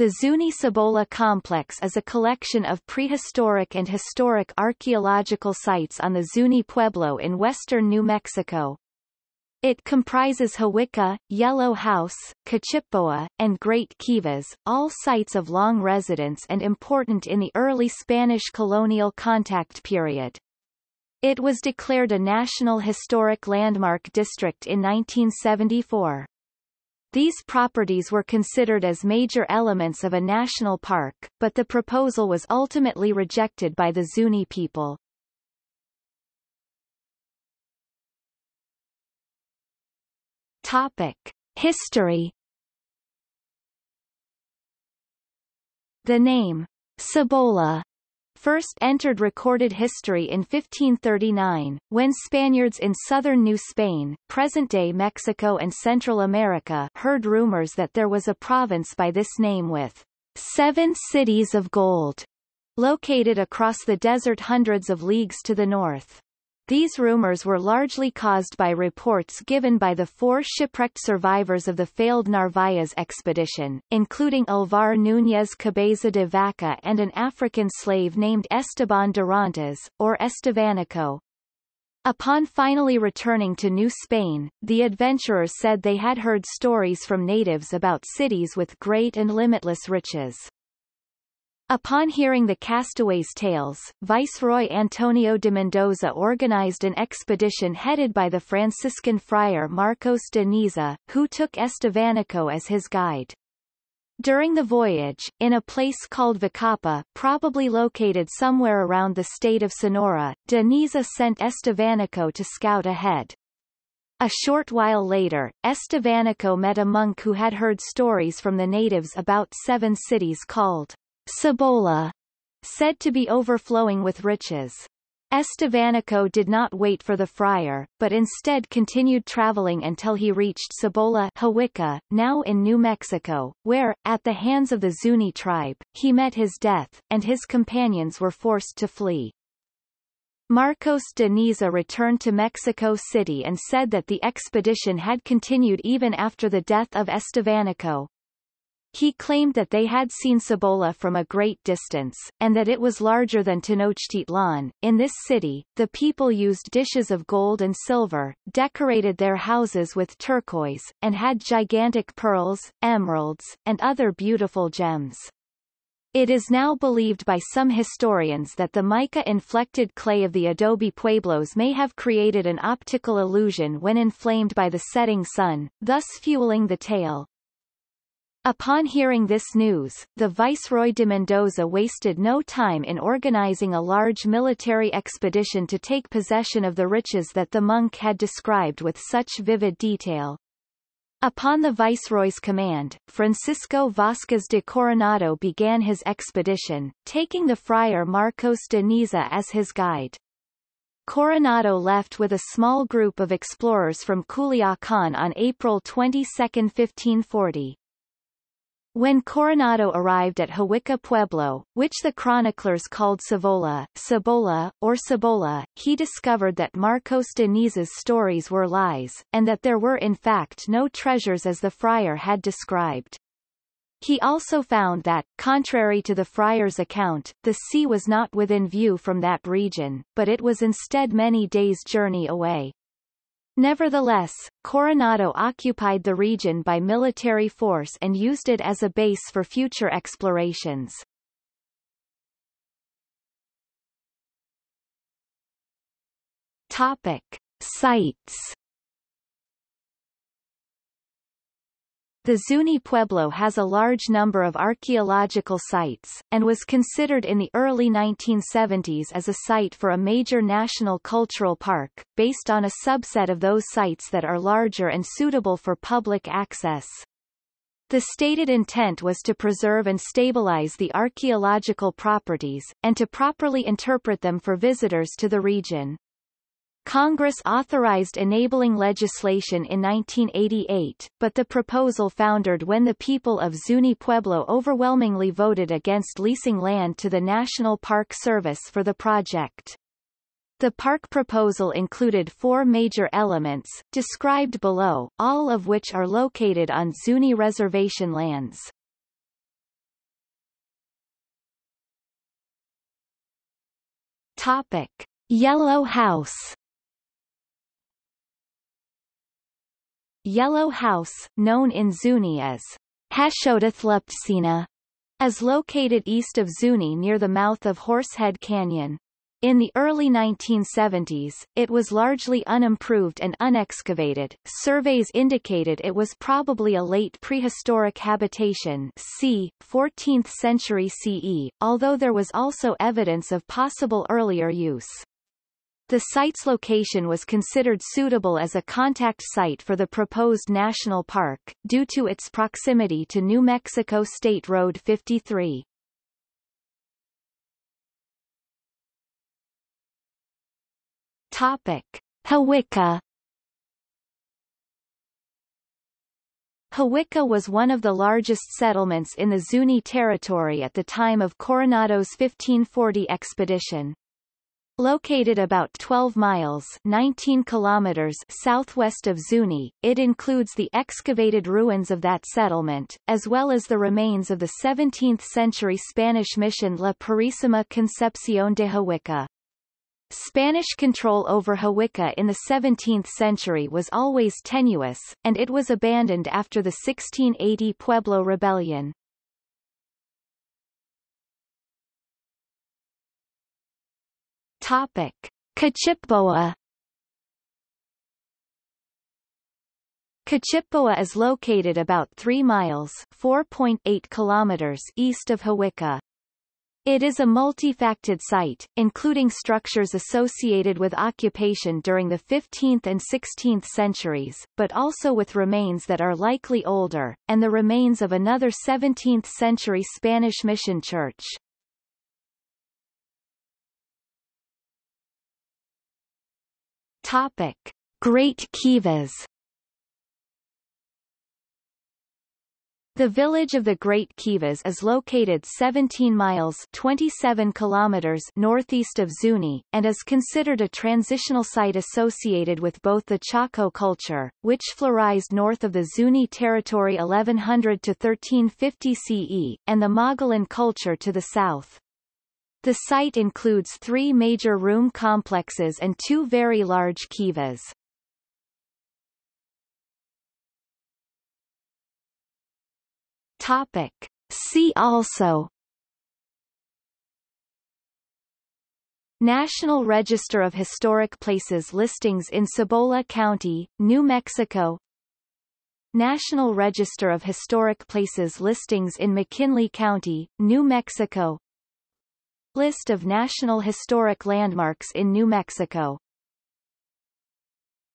The Zuni Cibola complex is a collection of prehistoric and historic archaeological sites on the Zuni Pueblo in western New Mexico. It comprises Hawikuh, Yellow House, Kechipbowa, and Great Kivas, all sites of long residence and important in the early Spanish colonial contact period. It was declared a National Historic Landmark District in 1974. These properties were considered as major elements of a national park, but the proposal was ultimately rejected by the Zuni people. Topic. History The name, Cibola, first entered recorded history in 1539, when Spaniards in southern New Spain, present-day Mexico and Central America heard rumors that there was a province by this name with seven cities of gold, located across the desert hundreds of leagues to the north. These rumors were largely caused by reports given by the four shipwrecked survivors of the failed Narvaez expedition, including Alvar Núñez Cabeza de Vaca and an African slave named Esteban Dorantes, or Estevanico. Upon finally returning to New Spain, the adventurers said they had heard stories from natives about cities with great and limitless riches. Upon hearing the castaways' tales, Viceroy Antonio de Mendoza organized an expedition headed by the Franciscan friar Marcos de Niza, who took Estevanico as his guide. During the voyage, in a place called Vacapa, probably located somewhere around the state of Sonora, de Niza sent Estevanico to scout ahead. A short while later, Estevanico met a monk who had heard stories from the natives about seven cities called Cibola, said to be overflowing with riches. Estevanico did not wait for the friar, but instead continued traveling until he reached Cibola Hawikuh, now in New Mexico, where, at the hands of the Zuni tribe, he met his death, and his companions were forced to flee. Marcos de Niza returned to Mexico City and said that the expedition had continued even after the death of Estevanico, he claimed that they had seen Cibola from a great distance, and that it was larger than Tenochtitlan. In this city, the people used dishes of gold and silver, decorated their houses with turquoise, and had gigantic pearls, emeralds, and other beautiful gems. It is now believed by some historians that the mica-inflected clay of the adobe pueblos may have created an optical illusion when inflamed by the setting sun, thus fueling the tale. Upon hearing this news, the Viceroy de Mendoza wasted no time in organizing a large military expedition to take possession of the riches that the monk had described with such vivid detail. Upon the Viceroy's command, Francisco Vasquez de Coronado began his expedition, taking the friar Marcos de Niza as his guide. Coronado left with a small group of explorers from Culiacan on April 22, 1540. When Coronado arrived at Hawikuh Pueblo, which the chroniclers called Savola, Cibola, or Cibola, he discovered that Marcos de Niza's stories were lies, and that there were in fact no treasures as the friar had described. He also found that, contrary to the friar's account, the sea was not within view from that region, but it was instead many days' journey away. Nevertheless, Coronado occupied the region by military force and used it as a base for future explorations. Topic. Sites The Zuni Pueblo has a large number of archaeological sites, and was considered in the early 1970s as a site for a major national cultural park, based on a subset of those sites that are larger and suitable for public access. The stated intent was to preserve and stabilize the archaeological properties, and to properly interpret them for visitors to the region. Congress authorized enabling legislation in 1988, but the proposal foundered when the people of Zuni Pueblo overwhelmingly voted against leasing land to the National Park Service for the project. The park proposal included four major elements, described below, all of which are located on Zuni reservation lands. Topic. Yellow House Yellow House, known in Zuni as Hashodathluptsina, is located east of Zuni near the mouth of Horsehead Canyon. In the early 1970s, it was largely unimproved and unexcavated. Surveys indicated it was probably a late prehistoric habitation c. 14th century CE, although there was also evidence of possible earlier use. The site's location was considered suitable as a contact site for the proposed national park, due to its proximity to New Mexico State Road 53. Topic: Hawikuh Hawikuh was one of the largest settlements in the Zuni territory at the time of Coronado's 1540 expedition. Located about 12 miles 19 kilometers southwest of Zuni, it includes the excavated ruins of that settlement, as well as the remains of the 17th-century Spanish mission La Purísima Concepción de Hawikuh. Spanish control over Hawikuh in the 17th century was always tenuous, and it was abandoned after the 1680 Pueblo Rebellion. Topic. Kechipbowa Kechipbowa is located about 3 miles 4.8 kilometers east of Hawikuh. It is a multifacted site, including structures associated with occupation during the 15th and 16th centuries, but also with remains that are likely older, and the remains of another 17th-century Spanish mission church. Topic. Great Kivas The village of the Great Kivas is located 17 miles 27 kilometers northeast of Zuni, and is considered a transitional site associated with both the Chaco culture, which flourished north of the Zuni territory 1100 to 1350 CE, and the Mogollon culture to the south. The site includes three major room complexes and two very large kivas. Topic. See also National Register of Historic Places listings in Cibola County, New Mexico National Register of Historic Places listings in McKinley County, New Mexico List of National Historic Landmarks in New Mexico